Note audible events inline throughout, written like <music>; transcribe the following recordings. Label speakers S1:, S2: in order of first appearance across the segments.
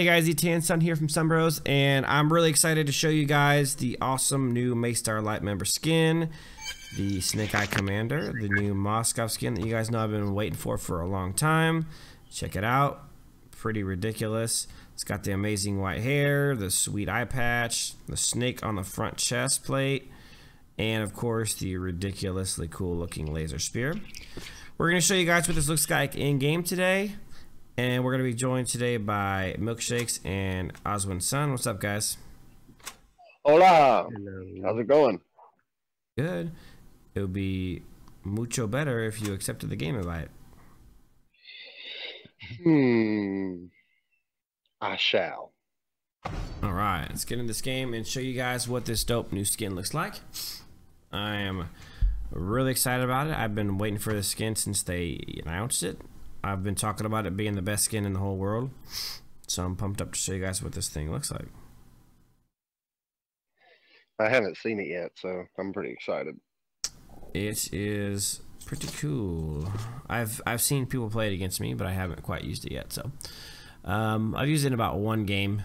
S1: Hey guys, ETN Sun here from Sunbros, and I'm really excited to show you guys the awesome new May Starlight member skin, the Snake Eye Commander, the new Moskov skin that you guys know I've been waiting for for a long time. Check it out, pretty ridiculous. It's got the amazing white hair, the sweet eye patch, the snake on the front chest plate, and of course the ridiculously cool looking laser spear. We're going to show you guys what this looks like in game today. And we're going to be joined today by Milkshakes and Oswin Sun. What's up, guys?
S2: Hola. Hello. How's it going?
S1: Good. It would be mucho better if you accepted the game invite.
S2: Hmm. I shall.
S1: All right, let's get in this game and show you guys what this dope new skin looks like. I am really excited about it. I've been waiting for this skin since they announced it. I've been talking about it being the best skin in the whole world. So I'm pumped up to show you guys what this thing looks like.
S2: I haven't seen it yet, so I'm pretty excited.
S1: It is pretty cool. I've I've seen people play it against me, but I haven't quite used it yet. So um, I've used it in about one game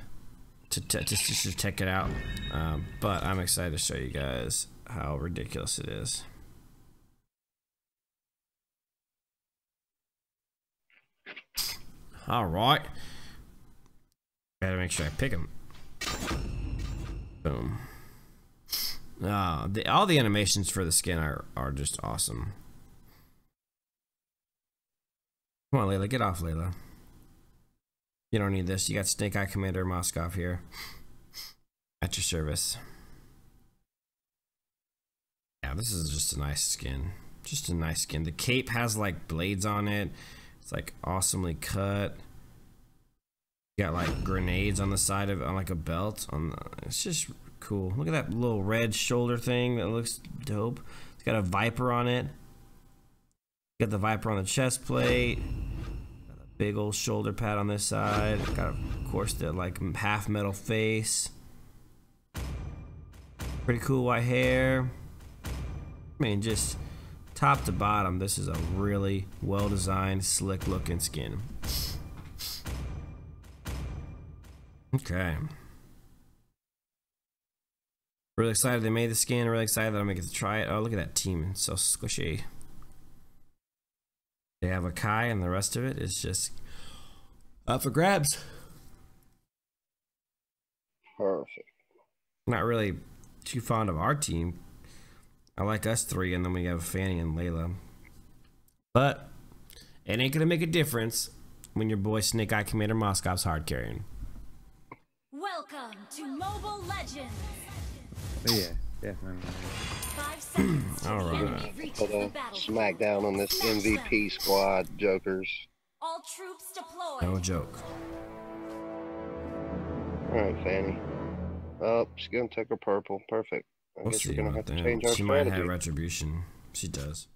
S1: to just to check it out. Um, but I'm excited to show you guys how ridiculous it is. All right. Gotta make sure I pick him. Boom. Uh, the, all the animations for the skin are, are just awesome. Come on, Layla. Get off, Layla. You don't need this. You got Snake Eye Commander Moskov here. At your service. Yeah, this is just a nice skin. Just a nice skin. The cape has like blades on it. It's like awesomely cut. You got like grenades on the side of on like a belt. On the, it's just cool. Look at that little red shoulder thing that looks dope. It's got a viper on it. Got the viper on the chest plate. Got a big old shoulder pad on this side. Got of course the like half metal face. Pretty cool white hair. I mean, just top to bottom, this is a really well designed, slick looking skin. Okay. Really excited they made the skin. Really excited that I'm gonna get to try it. Oh, look at that team. It's so squishy. They have a Kai and the rest of it is just up for grabs.
S2: Perfect.
S1: Not really too fond of our team I like us three, and then we have Fanny and Layla. But it ain't gonna make a difference when your boy Snake Eye Commander Moskov's hard carrying.
S3: Welcome to Mobile Legends.
S4: Oh, yeah, definitely. <clears throat>
S1: All right.
S2: Put a smackdown on this MVP squad, jokers.
S3: All troops deployed.
S1: No joke.
S2: All right, Fanny. Oh, she's gonna take her purple. Perfect.
S1: I we'll see about that. She strategy. might have retribution. She does.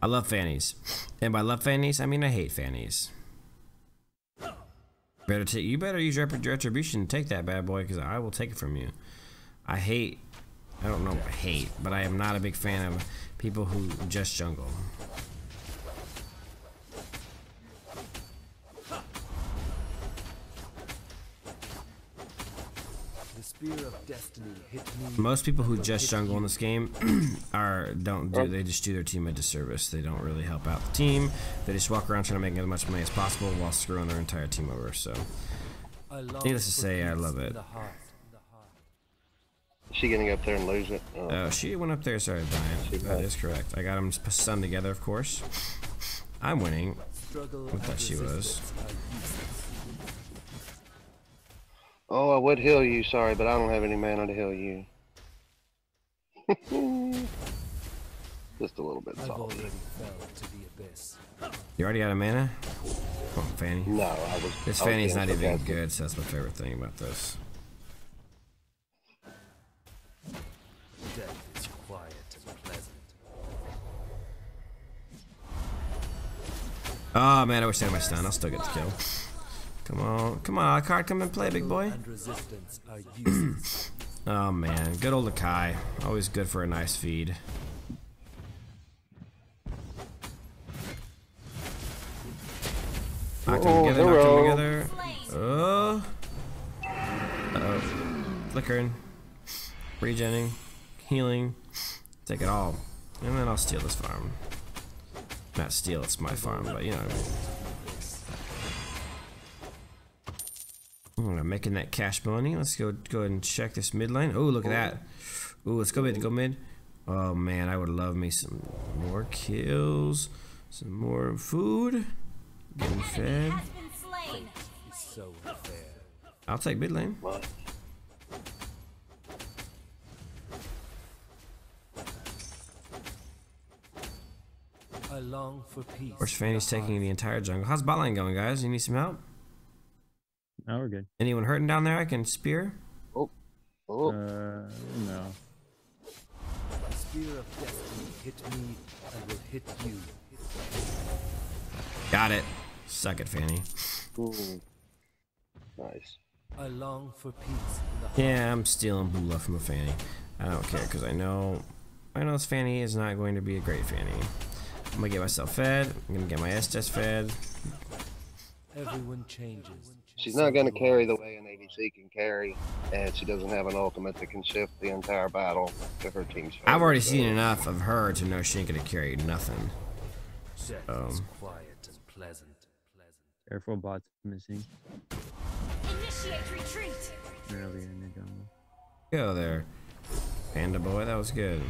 S1: I love fannies, and by love fannies, I mean I hate fannies. Better take you better use your retribution to take that bad boy because I will take it from you. I hate. I don't know I hate, but I am not a big fan of people who just jungle. Most people who just jungle in this game <clears throat> are don't do they just do their team a disservice. They don't really help out the team. They just walk around trying to make as much money as possible while screwing their entire team over. So, needless to say, I love it.
S2: Is she gonna up there and lose it?
S1: Oh, uh, she went up there, sorry, Brian. That is correct. I got them stunned together, of course. I'm winning. I thought she was.
S2: Oh, I would heal you, sorry, but I don't have any mana to heal you. <laughs> Just a little bit salty.
S1: You already out of mana? Oh, Fanny.
S2: No, I was.
S1: This I Fanny's not even good, so that's my favorite thing about this. Oh man, I wish I had my stun. I'll still get the kill. Come on, come on, Akai, come and play, big boy. <clears throat> oh man, good old Akai. Always good for a nice feed. Knock them together, knock them together. Oh. flickering, regenning, healing. Take it all. And then I'll steal this farm. Not steal, it's my farm, but you know I'm making that cash money. Let's go go ahead and check this mid lane. Oh, look at that. Ooh, let's go mid, go mid. Oh man, I would love me some more kills, some more food, getting fed.
S3: has been slain.
S5: So unfair.
S1: I'll take mid lane.
S2: What?
S5: I long for peace.
S1: Of course, Fanny's taking the entire jungle. How's bot lane going, guys? You need some help?
S4: No, we're good.
S1: Anyone hurting down there? I can spear.
S2: Oh,
S4: Uh,
S2: oh,
S4: no.
S5: Spear of destiny hit me and will hit you.
S1: Got it. Suck it, Fanny.
S2: mm. nice.
S5: I long for peace in the.
S1: Yeah, I'm stealing Bula from a Fanny. I don't care because I know, I know this Fanny is not going to be a great Fanny. I'm gonna get myself fed. I'm gonna get my Estes fed.
S5: Everyone changes.
S2: She's not going to carry the way an ADC can carry, and she doesn't have an ultimate that can shift the entire battle to her team's favor.
S1: I've already
S2: so-
S1: seen enough of her to know she ain't gonna carry nothing.
S5: Death
S1: Um.
S5: quiet and pleasant. Pleasant.
S4: Careful, bot's missing
S3: Initiate retreat.
S4: earlier in the jungle.
S1: Go there, Panda boy. That was good.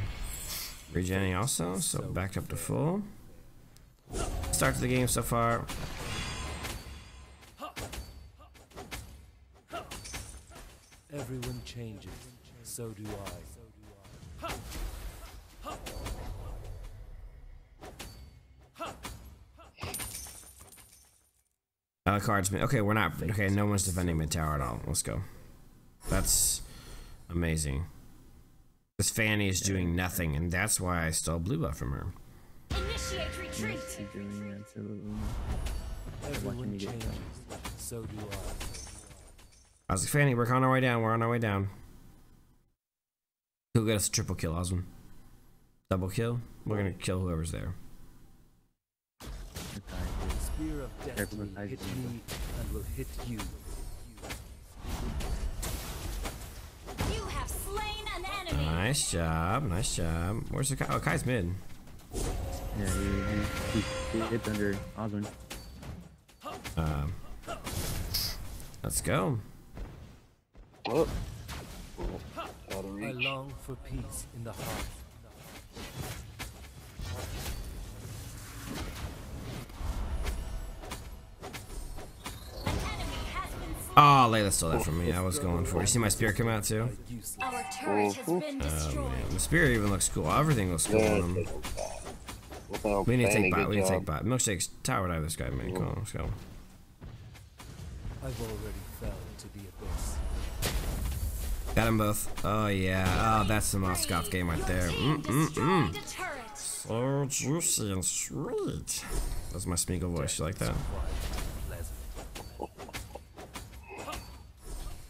S1: Regenning also, so back up to full. Start to the game so far.
S5: Everyone changes. So do I.
S1: Uh, cards. Okay, we're not. Okay, no one's defending mid tower at all. Let's go. That's amazing. This Fanny is doing nothing, and that's why I stole blue buff from her.
S3: Initiate retreat.
S4: She's doing absolutely
S5: Everyone changes. So do I.
S1: I was like, Fanny, we're on our way down. We're on our way down. Who get us a triple kill, Osmond? Double kill? We're gonna kill whoever's there.
S5: Spear of destiny hit me and will hit you.
S3: You have slain an enemy.
S1: Nice job, nice job. Where's the Kai? Oh, Kai's mid.
S4: Yeah, he, he, he, he hit under Osmond.
S1: Um, let's go.
S2: Oh. Out of
S5: I long for peace in the heart.
S3: An enemy has.
S1: Oh, Layla stole that from me. I was going for it. You see my spear come out too?
S5: Useless.
S3: Our turret has been
S1: Oh man, the spear even looks cool. Everything looks cool
S2: Yeah,
S1: on him.
S2: take him back.
S1: We need to take bot. We need to take
S2: job.
S1: bot. Milkshake's tower dive this guy, man. Come on, let's go.
S5: I've already fell to the abyss.
S1: Got them both. Oh yeah. Oh, that's the Moskov game right there. Mm mm mm.
S3: destroyed a.
S1: So juicy and sweet. That's my Smeagol voice. You like that?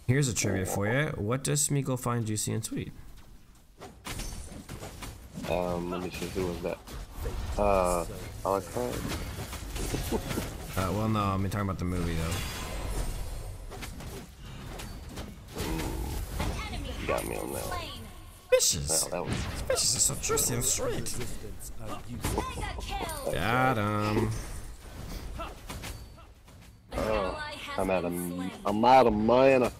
S1: Here's a trivia for you. What does Smeagol find juicy and sweet?
S2: Um, let me see, who was that? Uh, Alucard?
S1: Uh, well, no, I'm talking about the movie though.
S3: An enemy
S2: got me on that one.
S3: slain.
S1: Fishes.
S2: Well, that was
S1: Fishes are so juicy and sweet.
S5: Resistance are useless.
S3: Mega kill.
S1: Got him.
S3: An ally has
S2: I'm out of. I'm out of mana.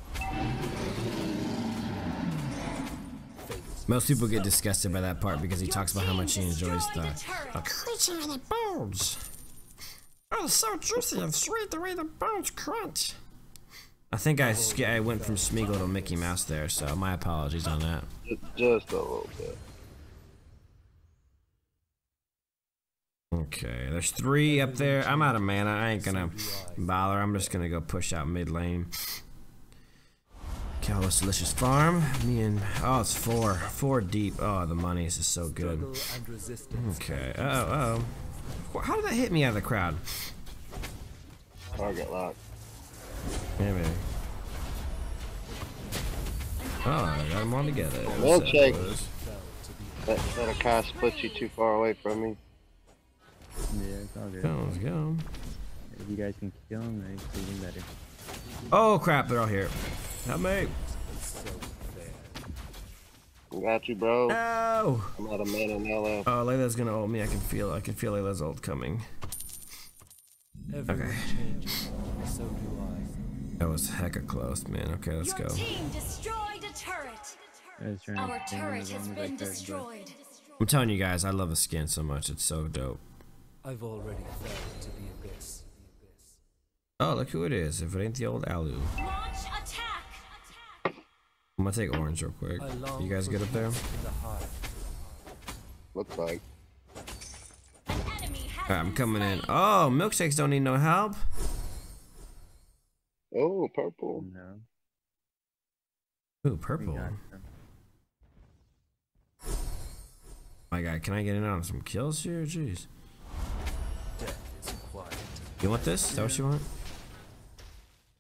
S1: Most people get disgusted by that part because he talks about how much he enjoys
S3: destroyed
S1: the, the crunching of the bones. Oh, it's so juicy and sweet the way the bones crunch. I think I, I went from Smeagol to Mickey Mouse there, so my apologies on that.
S2: Just a little bit.
S1: Okay, there's three up there. I'm out of mana. I ain't gonna bother. I'm just gonna go push out mid lane. Callis Delicious Farm. Me and oh, it's four, four deep. Oh, the money is just so good.
S5: Struggle and resistance.
S1: Okay. Oh, oh. How did that hit me out of the crowd?
S2: Target lock.
S1: Maybe. Oh, I got them all together.
S2: Milkshake.
S5: Fell to the
S2: That, that Akai split you too far away from me.
S4: Yeah, it's all good.
S1: Go, let's go.
S4: If you guys can kill him, then it's even better.
S1: Oh crap, they're all here. Help me.
S5: so.
S2: Got you, bro.
S1: Oh!
S2: I'm out of mana now, though.
S1: Oh, Layla's gonna ult me. I can feel. I can feel Layla's ult coming.
S5: Everyone
S1: Okay.
S5: changes. So do I.
S1: That was hecka close, man. Okay, let's
S3: Your
S1: go.
S3: team destroyed a turret.
S4: I was trying
S3: Our
S4: to ping him
S3: turret
S4: as
S3: has
S4: long as I
S3: been
S4: could, but
S3: destroyed.
S1: I'm telling you guys, I love the skin so much. It's so dope.
S5: I've already fell to the abyss.
S1: Oh, look who it is. If it ain't the old Alu.
S3: Launch attack.
S1: I'm gonna take orange real quick. You guys get up there?
S5: peace In the heart.
S2: Looks like.
S3: An enemy has
S1: Alright, I'm coming in. Oh, milkshakes don't need no help.
S2: Oh, purple.
S4: no.
S1: Ooh, purple.
S4: got.
S1: My God, can I get in on some kills here? Jeez.
S5: Death is quiet.
S1: You want this? Is that what you want?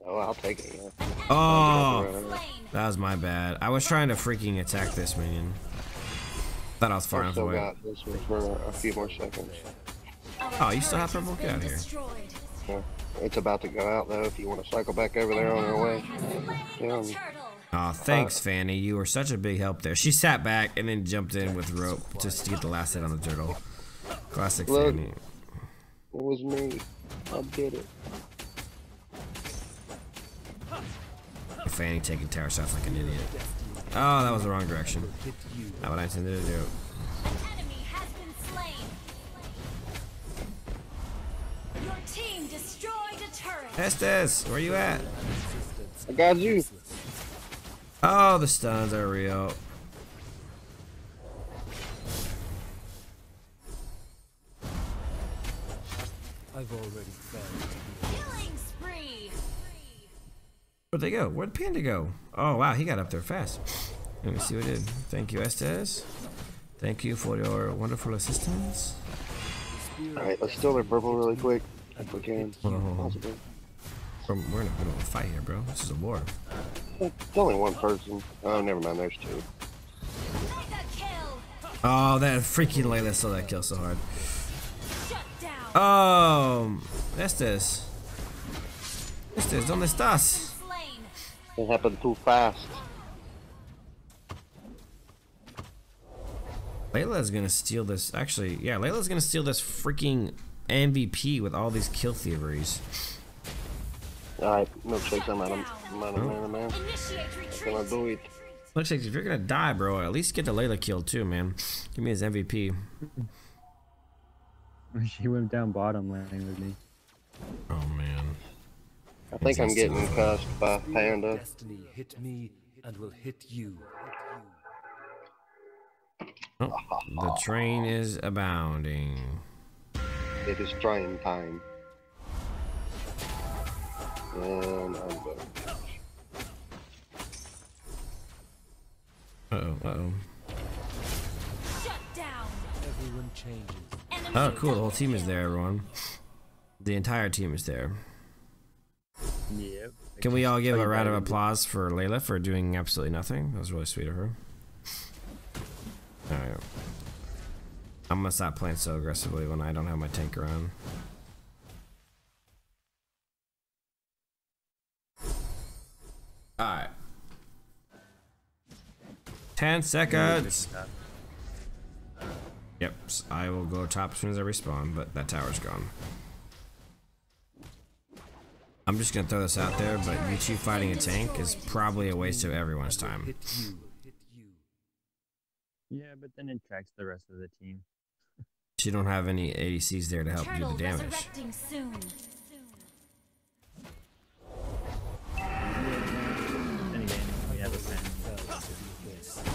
S2: Oh, I'll take it. Yeah.
S1: Oh, that was my bad. I was trying to freaking attack this minion. Thought I was far
S2: I
S1: enough away.
S2: got this one for a few more seconds.
S1: Oh, you still have
S3: turret
S1: purple?
S3: has
S1: Get out of here.
S2: Yeah. It's about to go out, though, if you want to cycle back over there on your way.
S3: Has slain
S2: Yeah.
S3: the turtle.
S1: Oh, thanks, Fanny. You were such a big help there. She sat back and then jumped in with rope just to get the last hit on the turtle. Classic
S2: Look.
S1: Fanny.
S2: It was me. I did it.
S1: Fanny taking tower shots like an idiot. Oh, that was the wrong direction. Not what I intended to do. Estes, where you at?
S2: I got you.
S1: Oh, the stuns are real.
S5: I've already fell to the
S3: Killing spree.
S1: Where'd they go? Where'd Panda go? Oh, wow, he got up there fast. Let me see what he did. Thank you, Estes. Thank you for your wonderful assistance.
S2: Alright, let's steal their purple really quick. If we can.
S1: Hold on, hold on.
S2: Possibly.
S1: We're we're in the middle of a fight here, bro. This is a war.
S2: It's only one person. Oh, never mind. There's two.
S3: Mega kill.
S1: Oh, that freaking Layla stole that kill so hard.
S3: Shut down.
S1: Oh, Estes. Estes, ¿dónde estás?
S3: Slain.
S2: It happened too fast.
S1: Layla's gonna steal this. Actually, yeah, Layla's gonna steal this freaking MVP with all these kill thieveries.
S2: Alright, milkshakes. I'm out of, I'm out of mana, man.
S3: Initiate
S2: Gonna do it.
S1: Looks like if you're gonna die, bro, at least get the Layla kill too, man. Give me his MVP.
S4: She <laughs> went down bottom landing with me.
S1: Oh man.
S2: I think I'm getting cussed by Panda.
S5: Destiny hit me and will hit you.
S1: Oh, the train is abounding.
S2: It is train time. And I'm good.
S1: Uh oh, uh oh.
S3: Shut down.
S5: Everyone changes.
S3: Enemy
S1: Oh, cool. The whole team is there, everyone. The entire team is there.
S4: Yep.
S1: Can we all give a round of applause for Layla for doing absolutely nothing? That was really sweet of her. Alright. I'm gonna stop playing so aggressively when I don't have my tank around. Alright. 10 seconds. Yep, I will go top as soon as I respawn, but that tower's gone. I'm just gonna throw this out there, but you two fighting a tank is probably a waste of everyone's time.
S5: Hit you. Hit you.
S4: Yeah, but then it tracks the rest of the team.
S1: You don't have any ADCs there to help do the damage.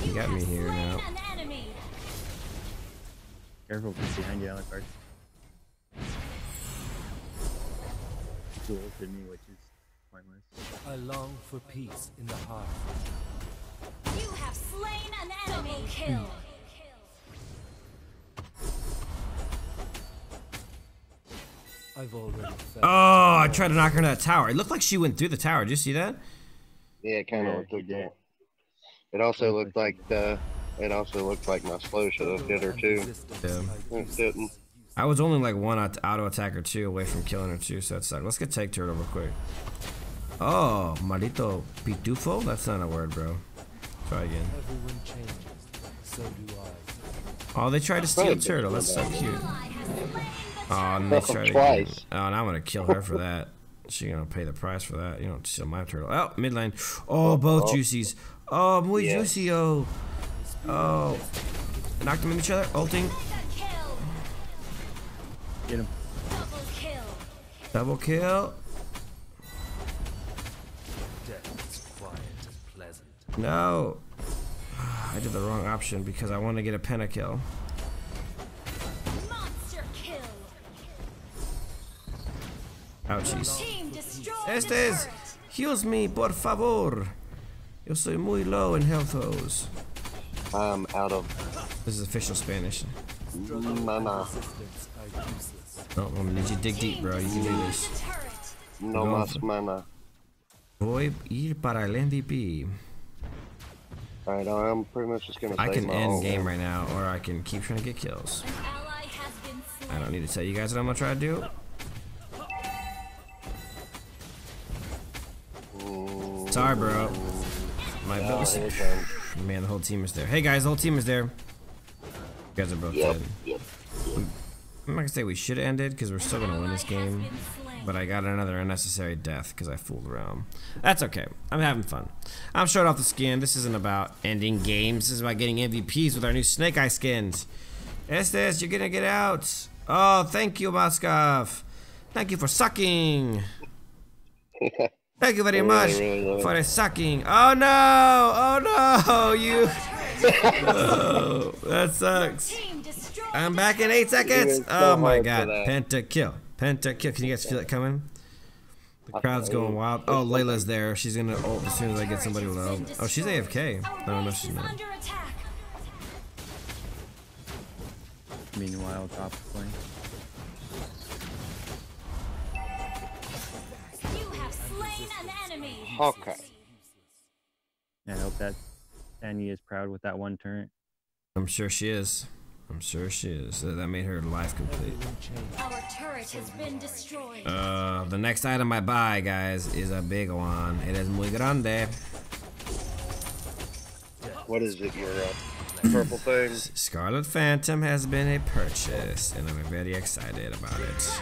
S1: You got me
S3: have
S1: here
S3: slain
S1: now.
S3: An enemy.
S4: Careful, it's behind you, Alucard. He ulted me, which is pointless.
S5: I long for peace in the heart.
S3: You have slain an enemy. Kill.
S5: I've already fell.
S1: Oh, I tried to knock her into that tower. It looked like she went through the tower. Did you see that?
S2: Yeah, it kind of
S4: Yeah,
S2: looked like that. It also looked like uh, it also looked like my slow should have did her too.
S1: Yeah.
S2: It didn't.
S1: I was only like one auto attack or two away from killing her too, so that sucked. Let's get take turtle real quick. Oh, maldito pitufo? That's not a word, bro. Try again.
S5: Changes. So.
S1: Oh, they tried to steal turtle. That's so cute.
S3: ally has slain the
S1: Oh, and they tried to
S2: twice.
S1: Oh, and I'm gonna kill her for that. She gonna pay the price for that. You don't steal my turtle. Oh, mid lane. Oh, both
S2: oh.
S1: juicies. Oh, muy
S2: Yeah.
S1: juicy. Oh, oh. Knocked them in each other. Ulting.
S3: mega.
S4: Get him.
S3: Double kill.
S1: Double kill.
S5: Death is quiet and pleasant.
S1: No. <sighs> I did the wrong option because I want to get a pentakill.
S3: Monster kill.
S1: Ouchies.
S3: Team destroyed
S1: Este
S3: the
S1: es.
S3: turret.
S1: Heals me, por favor. Yo soy muy low in health hose.
S2: I'm out of
S1: This is official Spanish.
S2: mana.
S5: Resistance are.
S1: Oh, I'm gonna need you to dig deep, bro. You can do this.
S2: No mas
S1: for-
S2: mana.
S1: Voy ir para el MVP.
S2: Alright, I'm pretty much just gonna
S1: I can
S2: my
S1: end
S2: ult.
S1: game right now, or I can keep trying to get kills.
S3: An ally has been slain.
S1: I don't need to tell you guys what I'm gonna try to do. Sorry, bro. My ability.
S2: here.
S1: Man, the whole team is there. Hey guys, the whole team is there. You guys are both
S2: Yep,
S1: dead.
S2: yep.
S1: I'm not gonna say we should have ended because we're still gonna win this game. But I got another unnecessary death because I fooled around. That's okay. I'm having fun. I'm showing off the skin. This isn't about ending games. This is about getting MVPs with our new Snake Eye skins. Estes, you're gonna get out. Oh, thank you, Moskov. Thank you for sucking. <laughs> Thank you very much for the sucking. Oh no! Oh no! You. <laughs> Oh, that sucks. I'm back in eight seconds. Oh my
S2: hard for
S1: god.
S2: that.
S1: Pentakill. Pentakill. Can you guys feel it coming? The crowd's going wild. Oh, Layla's there. She's gonna ult as soon as I get somebody low. Oh, she's AFK. No, no, she's not.
S3: Attack.
S4: Meanwhile, top lane.
S2: Okay.
S4: I hope that Annie is proud with that one turret.
S1: I'm sure she is. I'm sure she is. That that made her life complete.
S3: Our turret has been destroyed.
S1: Uh, the next item I buy, guys, is a big one. It is muy grande.
S2: What is it, your uh, purple thing?
S1: Scarlet Phantom has been a purchase, and I'm very excited about it.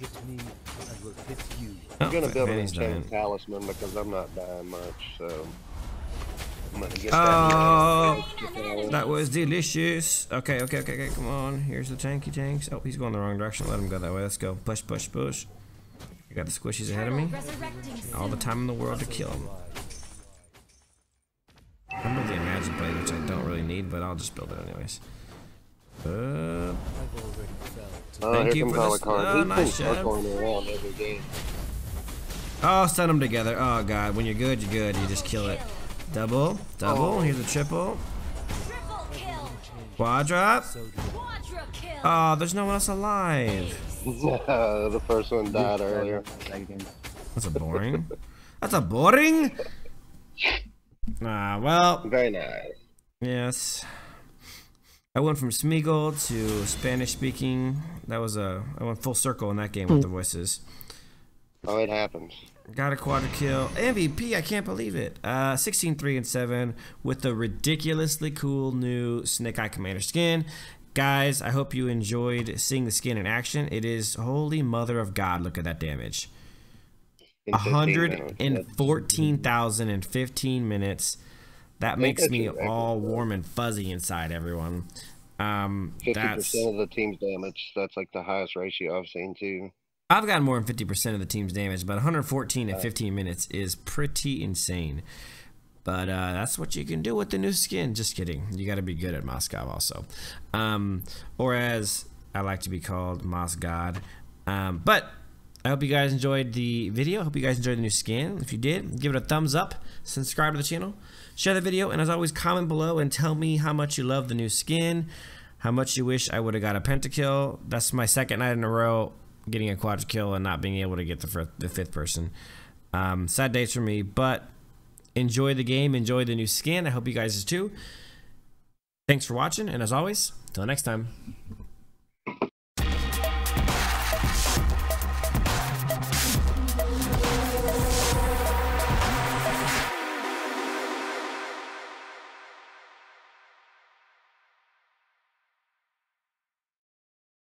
S5: Hit me and will hit you.
S1: Oh,
S2: I'm gonna build an
S1: Fanny's
S2: enchanted talisman because I'm not dying much, so I'm gonna get
S1: Oh,
S3: uh, Slain
S1: that was delicious. Okay, okay, okay, okay. Come on. Here's the tanky tanks. Oh, he's going the wrong direction. Let him go that way. Let's go. Push, push, push. I got the squishies ahead of me. All the time in the world to kill him. I'm building a magic blade, which I don't really need, but I'll just build it anyways. Uh,
S5: I've already felt.
S2: Oh,
S1: Thank you for this-
S2: Alucard.
S1: oh, nice
S2: been
S1: job.
S2: circling around every game.
S1: oh, send them together. Oh god, when you're good, you're good. You just kill it. Double, double. Here's a triple.
S3: Triple kill.
S1: Quadra.
S5: So do
S3: Quadra kill.
S1: Oh, there's no one else alive. <laughs>
S2: the first one died earlier.
S1: That's a boring. That's a boring. <laughs> Ah, well,
S2: Very nice.
S1: yes. I went from Smeagol to Spanish speaking. That was a I went full circle in that game with the voices.
S2: Oh, it happens.
S1: Got a quadra kill. MVP, I can't believe it. Uh 16 3 and 7 with the ridiculously cool new Snake Eye Commander skin. Guys, I hope you enjoyed seeing the skin in action. It is holy mother of God, look at that damage.
S2: In 15 minutes.
S1: That makes me
S2: record,
S1: all warm and fuzzy inside, everyone. Um,
S2: Fifty
S1: that's
S2: percent of the team's damage. That's like the highest ratio I've seen too.
S1: I've gotten more than 50% of the team's damage, but 114 in 15 minutes is pretty insane. But uh, that's what you can do with the new skin. Just kidding. You got to be good at Moskov also. Um, or as I like to be called, Mos God. Um, but I hope you guys enjoyed the video. I hope you guys enjoyed the new skin. If you did, give it a thumbs up, subscribe to the channel, share the video, and as always, comment below and tell me how much you love the new skin, how much you wish I would have got a pentakill. That's my second night in a row getting a quadra kill and not being able to get the, fir- the fifth person. Um, sad days for me, but enjoy the game, enjoy the new skin. I hope you guys do too. Thanks for watching, and as always, till next time.